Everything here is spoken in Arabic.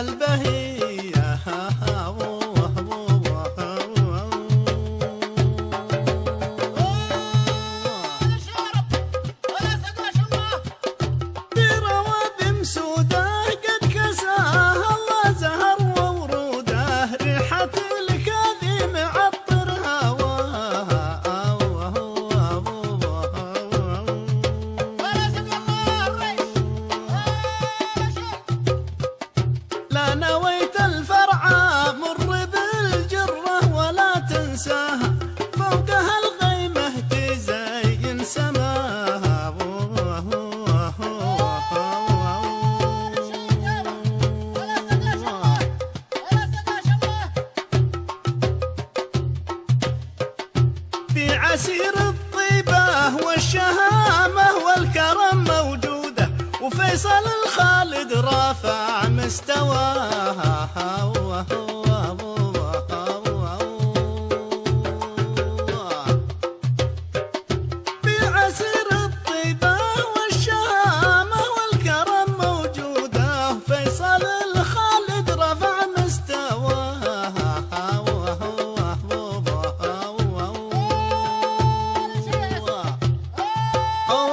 قلبه عسير الطيبة والشهامة والكرم موجودة وفيصل الخالد رافع مستواه